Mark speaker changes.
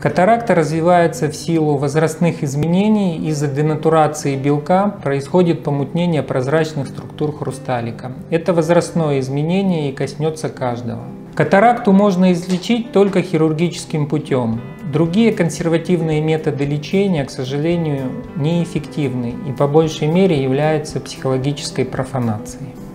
Speaker 1: Катаракта развивается в силу возрастных изменений. Из-за денатурации белка происходит помутнение прозрачных структур хрусталика. Это возрастное изменение и коснется каждого. Катаракту можно излечить только хирургическим путем. Другие консервативные методы лечения, к сожалению, неэффективны и по большей мере являются психологической профанацией.